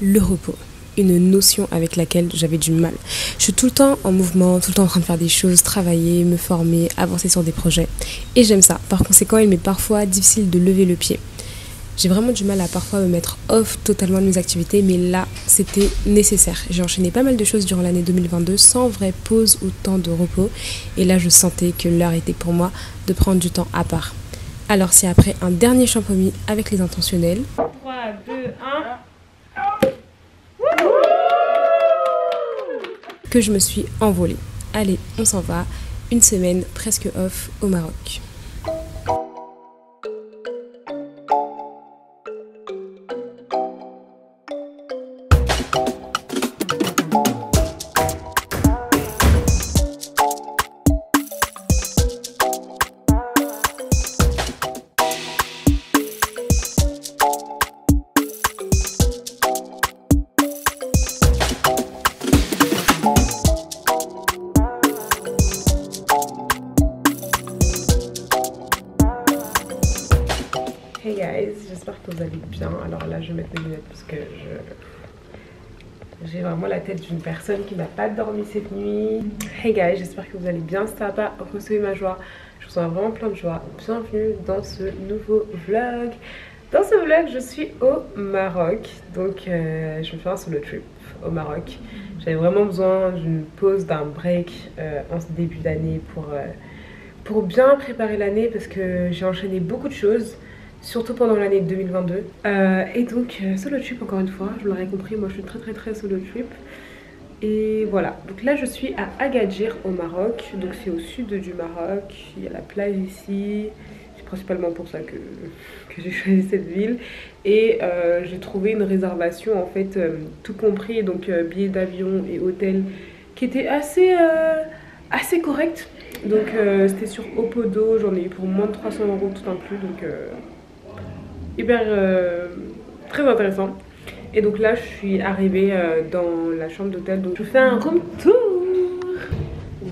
le repos une notion avec laquelle j'avais du mal. Je suis tout le temps en mouvement, tout le temps en train de faire des choses, travailler, me former, avancer sur des projets. Et j'aime ça. Par conséquent, il m'est parfois difficile de lever le pied. J'ai vraiment du mal à parfois me mettre off totalement de mes activités, mais là, c'était nécessaire. J'ai enchaîné pas mal de choses durant l'année 2022 sans vraie pause ou temps de repos. Et là, je sentais que l'heure était pour moi de prendre du temps à part. Alors, c'est après un dernier shampoing avec les intentionnels. 3, 2, 1 que je me suis envolée. Allez, on s'en va. Une semaine presque off au Maroc. Hey guys, j'espère que vous allez bien. Alors là, je vais mettre mes lunettes parce que j'ai vraiment la tête d'une personne qui n'a pas dormi cette nuit. Hey guys, j'espère que vous allez bien. Ça va pas recevoir ma joie. Je vous sens vraiment plein de joie. Bienvenue dans ce nouveau vlog. Dans ce vlog, je suis au Maroc. Donc, euh, je me fais un solo trip au Maroc. J'avais vraiment besoin d'une pause, d'un break euh, en ce début d'année pour, euh, pour bien préparer l'année parce que j'ai enchaîné beaucoup de choses surtout pendant l'année 2022. Euh, et donc, euh, solo trip encore une fois, je l'aurais compris, moi je suis très très très solo trip. Et voilà, donc là je suis à Agadir au Maroc, donc c'est au sud du Maroc, il y a la plage ici, c'est principalement pour ça que, que j'ai choisi cette ville. Et euh, j'ai trouvé une réservation en fait, tout compris, donc billets d'avion et hôtel, qui était assez, assez correct. Donc c'était sur Opodo, j'en ai eu pour moins de 300 euros tout inclus, donc hyper euh, très intéressant. Et donc là, je suis arrivée euh, dans la chambre d'hôtel. Donc je fais un room tour.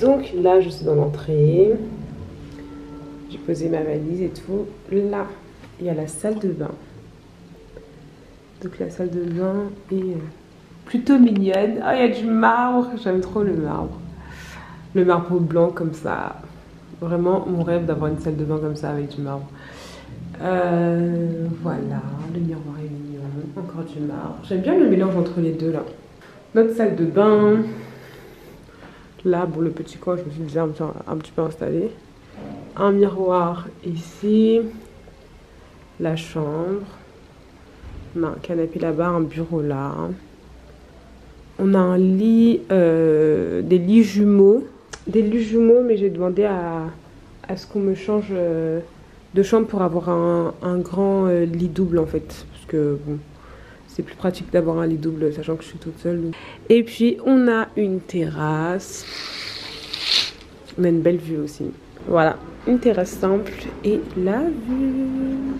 Donc là, je suis dans l'entrée. J'ai posé ma valise et tout. Là, il y a la salle de bain. Donc la salle de bain est euh, plutôt mignonne. Ah, il y a du marbre. J'aime trop le marbre. Le marbre blanc comme ça. Vraiment mon rêve d'avoir une salle de bain comme ça avec du marbre. Euh, voilà, le miroir est mignon, encore du marbre. J'aime bien le mélange entre les deux là. Notre salle de bain. Là, bon, le petit coin, je me suis déjà un, petit- peu installée. Un miroir ici. La chambre. On a un canapé là-bas, un bureau là. On a un lit, euh, des lits jumeaux. Des lits jumeaux, mais j'ai demandé à, à ce qu'on me change. euh, de chambre pour avoir un, grand euh, lit double en fait. Parce que bon c'est plus pratique d'avoir un lit double sachant que je suis toute seule et puis on a une terrasse. On a une belle vue aussi. Voilà. Une terrasse simple et la vue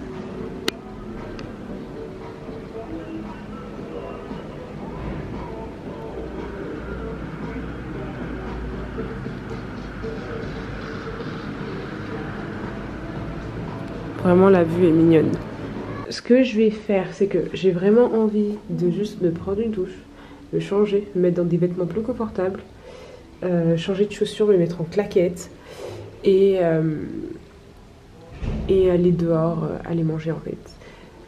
Vraiment, la vue est mignonne. Ce que je vais faire, c'est que j'ai vraiment envie de juste me prendre une douche, me changer, me mettre dans des vêtements plus confortables, euh, changer de chaussures, me mettre en claquettes et, euh, et aller dehors, euh, aller manger en fait.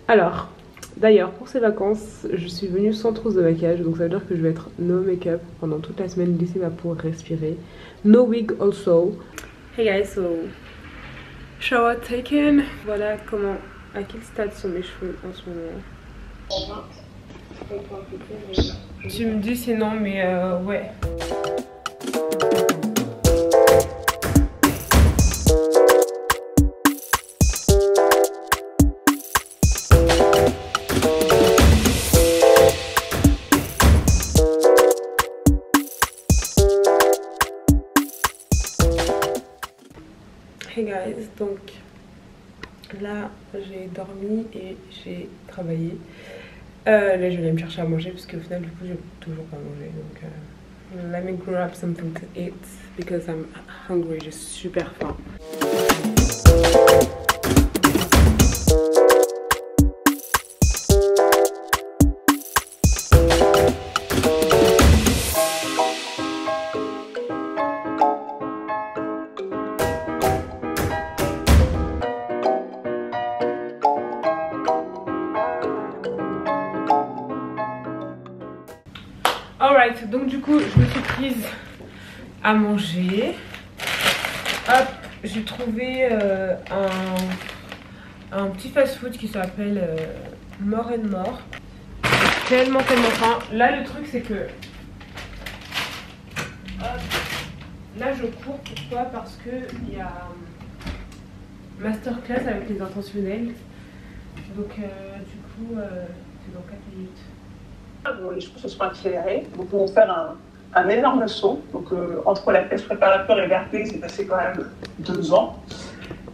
Alors, d'ailleurs, pour ces vacances, je suis venue sans trousse de maquillage, donc ça veut dire que je vais être no make-up pendant toute la semaine, laisser ma peau respirer. No wig also. Hey guys, so Shower taken. Voilà comment, à quel stade sont mes cheveux en ce moment. Tu me dis sinon, mais euh, ouais. Hey guys, donc là j'ai dormi et j'ai travaillé. Euh, là je vais aller me chercher à manger parce qu'au final du coup j'ai toujours pas mangé donc euh, let me grab something to eat because I'm hungry, j'ai super faim. Alright, donc du coup, je me suis prise à manger. Hop, j'ai trouvé euh, un, petit fast-food qui s'appelle euh, More and More. Tellement, tellement faim. Là, le truc, c'est que... là, je cours. Pourquoi? Parce qu'il y a euh, masterclass avec les intentionnels. Donc, du coup, c'est dans 4 minutes. Les choses se sont accélérées. Nous pouvons faire un un énorme saut. Donc, euh, entre la thèse préparatoire et VRP, c'est passé quand même deux ans.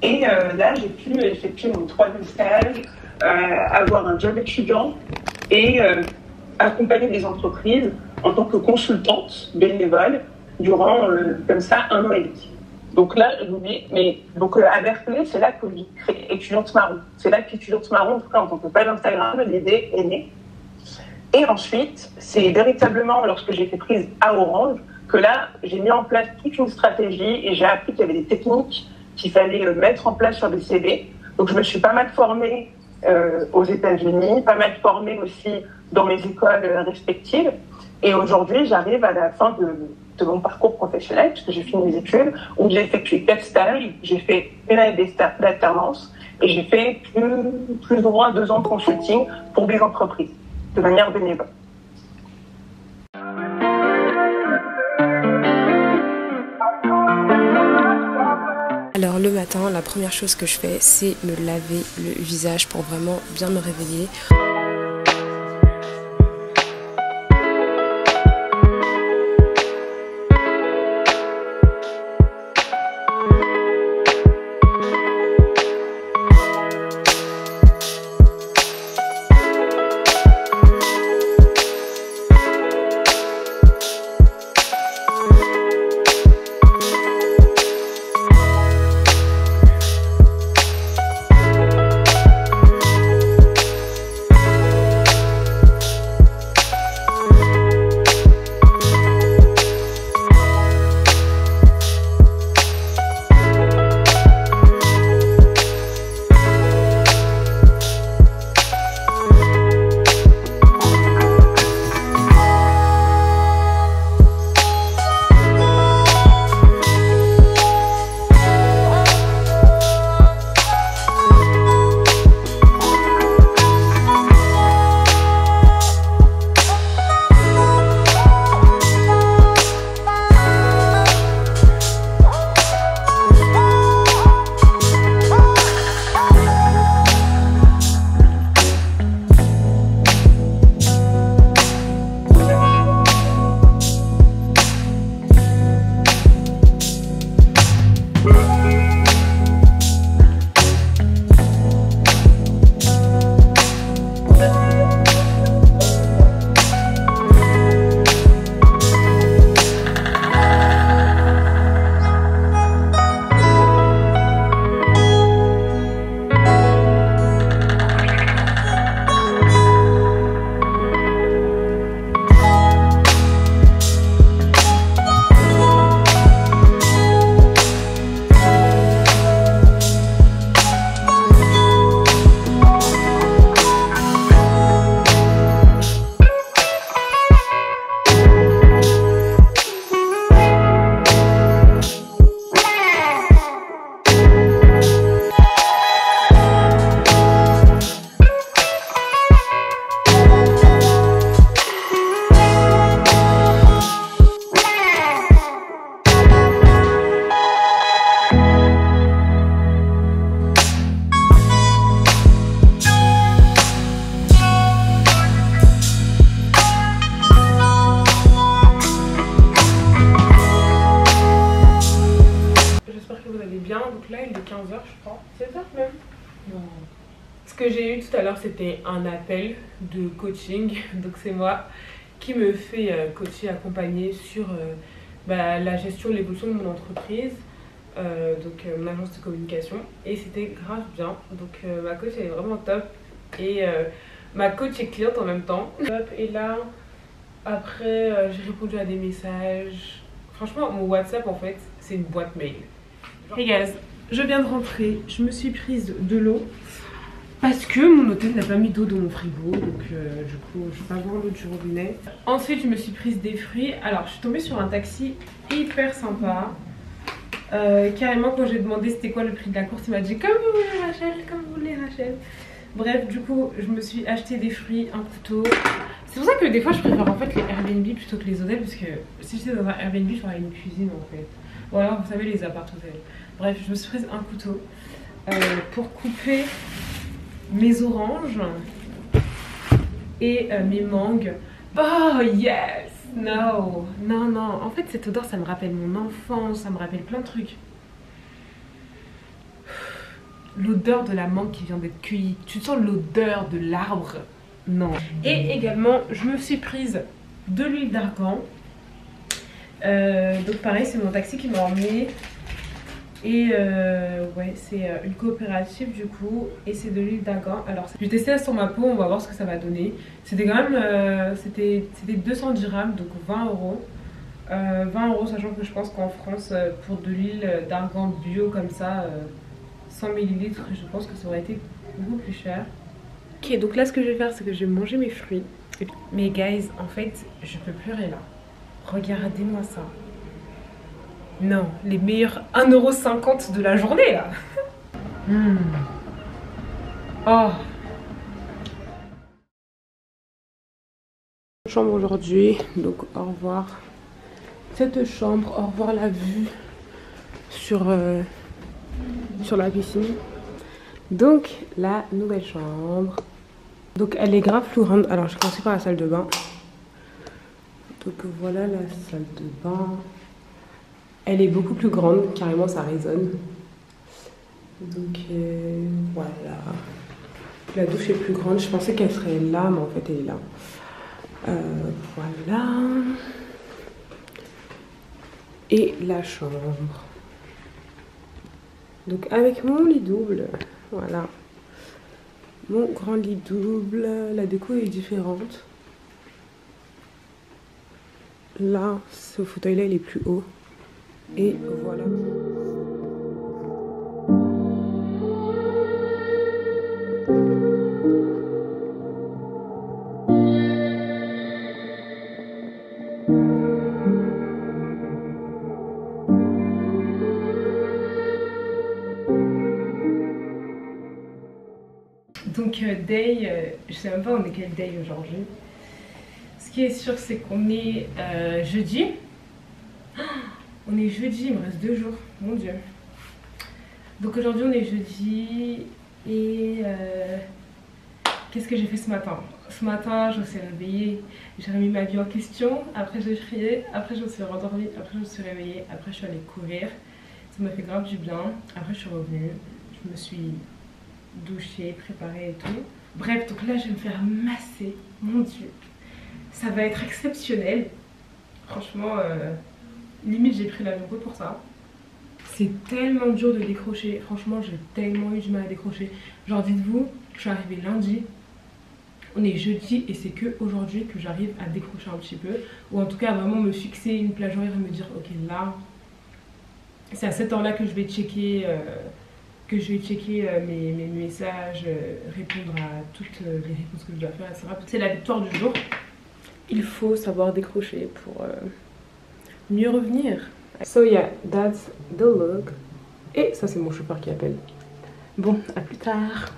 Et euh, là, j'ai pu effectuer mon troisième stage, euh, avoir un job étudiant et accompagner des entreprises en tant que consultante bénévole durant comme ça un an et demi. Donc là, mais donc à Berkeley, c'est là que j'ai créé étudiante marron. C'est là qu'étudiante marron, en tout cas en tant que page Instagram, l'idée est née. Et ensuite, c'est véritablement lorsque j'ai fait prise à Orange que là, j'ai mis en place toute une stratégie et j'ai appris qu'il y avait des techniques qu'il fallait euh, mettre en place sur des CV. Donc, je me suis pas mal formée euh, aux États-Unis, pas mal formée aussi dans mes écoles euh, respectives. Et aujourd'hui, j'arrive à la fin de, mon parcours professionnel, puisque j'ai fini mes études, où j'ai effectué quatre stages, j'ai fait une année d'alternance et j'ai fait plus ou moins deux ans de consulting pour des entreprises Alors le matin, la première chose que je fais, c'est me laver le visage pour vraiment bien me réveiller. Un appel de coaching. Donc c'est moi qui me fait euh, coacher, accompagner sur euh, bah, la gestion, l'évolution de mon entreprise. Euh, donc mon agence de communication. Et c'était grave bien. Donc ma coach elle est vraiment top. Et ma coach est cliente en même temps. Et là, après, j'ai répondu à des messages. Franchement, mon WhatsApp en fait, c'est une boîte mail. Hey guys, je viens de rentrer, je me suis prise de l'eau Parce que mon hôtel n'a pas mis d'eau dans mon frigo, donc euh, du coup je vais pas voir l'eau du robinet. Ensuite je me suis prise des fruits. Alors je suis tombée sur un taxi hyper sympa. Euh, carrément quand j'ai demandé c'était quoi le prix de la course, il m'a dit comme vous voulez Rachel, comme vous voulez Rachel. Bref du coup je me suis acheté des fruits, un couteau. C'est pour ça que des fois je préfère en fait les Airbnb plutôt que les hôtels parce que si j'étais dans un Airbnb je ferais une cuisine en fait. Ou alors vous savez les appart hôtels. Bref je me suis prise un couteau euh, pour couper mes oranges et euh, mes mangues. Oh yes No Non, non. En fait, cette odeur, ça me rappelle mon enfance, ça me rappelle plein de trucs. L'odeur de la mangue qui vient d'être cueillie. Tu sens l'odeur de l'arbre? Non. Et également, je me suis prise de l'huile d'argan. Euh, donc pareil, c'est mon taxi qui m'a emmené et euh, ouais, c'est euh, une coopérative du coup. Et c'est de l'huile d'argan. Alors, je vais tester sur ma peau, on va voir ce que ça va donner. C'était quand même. Euh, c'était 210 grammes, donc 20 euros. 20 euros, sachant que je pense qu'en France, pour de l'huile d'argan bio comme ça, 100 ml, je pense que ça aurait été beaucoup plus cher. Ok, donc là, ce que je vais faire, c'est que je vais manger mes fruits. Mais guys, en fait, je peux pleurer là. Regardez-moi ça. Non, les meilleurs 1,50€ de la journée là. Hmm. Oh. Chambre aujourd'hui, donc au revoir cette chambre, au revoir la vue sur, euh, sur la piscine. Donc la nouvelle chambre. Donc elle est grave flourante. Alors je commence par la salle de bain. Donc voilà la salle de bain. Elle est beaucoup plus grande, carrément ça résonne. Donc euh, voilà. La douche est plus grande. Je pensais qu'elle serait là, mais en fait elle est là. Euh, voilà. Et la chambre. Donc avec mon lit double. Voilà. Mon grand lit double. La déco est différente. Là, ce fauteuil-là, il est plus haut. Et voilà. Donc euh, day, euh, je sais même pas on est quel day aujourd'hui. Ce qui est sûr c'est qu'on est, euh, jeudi. On est jeudi, il me reste deux jours, mon dieu. Donc aujourd'hui on est jeudi et euh, qu'est-ce que j'ai fait ce matin? Ce matin je me suis réveillée, j'ai remis ma vie en question, après j'ai crié, après je me suis rendormie, après je me suis réveillée, après je suis allée courir. Ça m'a fait grave du bien. Après je suis revenue, je me suis douchée, préparée et tout. Bref, donc là je vais me faire masser, mon dieu. Ça va être exceptionnel. Franchement... Euh, Limite, j'ai pris l'avion que pour ça. C'est tellement dur de décrocher. Franchement, j'ai tellement eu du mal à décrocher. Genre, dites-vous, je suis arrivée lundi. On est jeudi et c'est que aujourd'hui que j'arrive à décrocher un petit peu. Ou en tout cas, vraiment me fixer une plage horaire et me dire, ok, là, c'est à cette heure-là que je vais checker. Euh, que je vais checker euh, mes, messages, euh, répondre à toutes les réponses que je dois faire, etc. C'est la victoire du jour. Il faut savoir décrocher pour mieux revenir. So yeah, that's the look. Et ça c'est mon chauffeur qui appelle. Bon, à plus tard.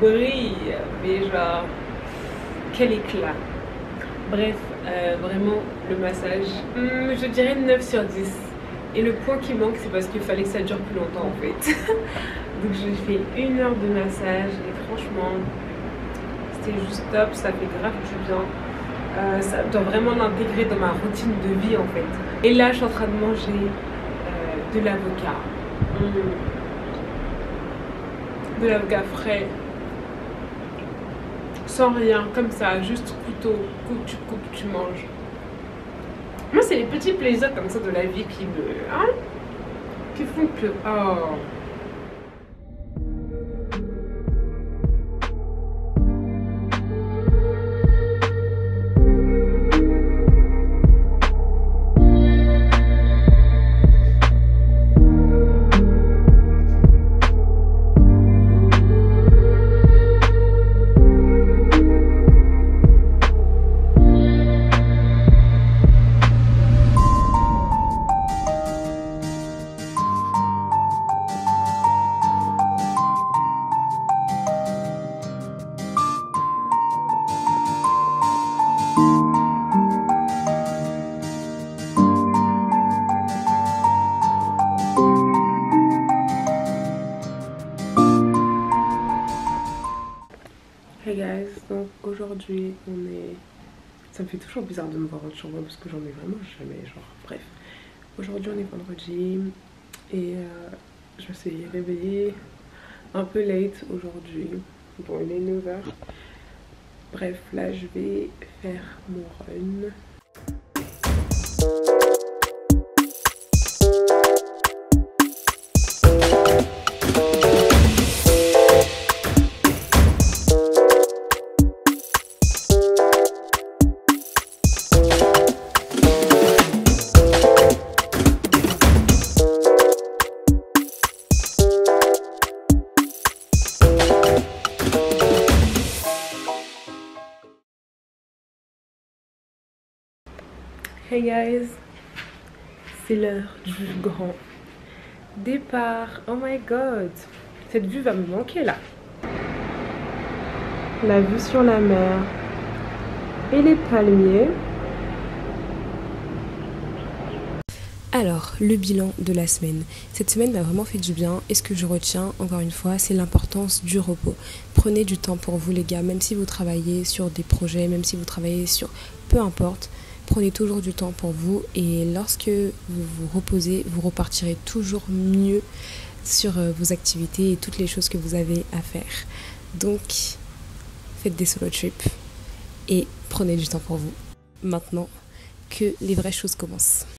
Brille, mais genre, quel éclat. Bref, euh, vraiment, le massage, hmm, je dirais 9 sur 10. Et le point qui manque, c'est parce qu'il fallait que ça dure plus longtemps en fait. Donc j'ai fait une heure de massage et franchement, c'était juste top, ça fait grave du bien. Euh, ça doit vraiment l'intégrer dans ma routine de vie en fait. Et là, je suis en train de manger euh, de l'avocat. Hmm. De l'avocat frais. Sans rien, comme ça, juste couteau, coupe, tu coupes, tu manges. Moi, c'est les petits plaisirs comme ça de la vie qui me. Hein, font que. Oh. Aujourd'hui on est... Ça me fait toujours bizarre de me voir en chambre parce que j'en ai vraiment jamais, genre bref. Aujourd'hui on est vendredi et euh, je me suis réveillée un peu late aujourd'hui. Bon il est 9h. Bref là je vais faire mon run. Hey guys, c'est l'heure du grand départ. Oh my god, cette vue va me manquer là. La vue sur la mer et les palmiers. Alors, le bilan de la semaine. Cette semaine m'a vraiment fait du bien. Et ce que je retiens, encore une fois, c'est l'importance du repos. Prenez du temps pour vous, les gars, même si vous travaillez sur des projets, même si vous travaillez sur peu importe. Prenez toujours du temps pour vous et lorsque vous vous reposez, vous repartirez toujours mieux sur euh, vos activités et toutes les choses que vous avez à faire. Donc, faites des solo trips et prenez du temps pour vous. Maintenant que les vraies choses commencent.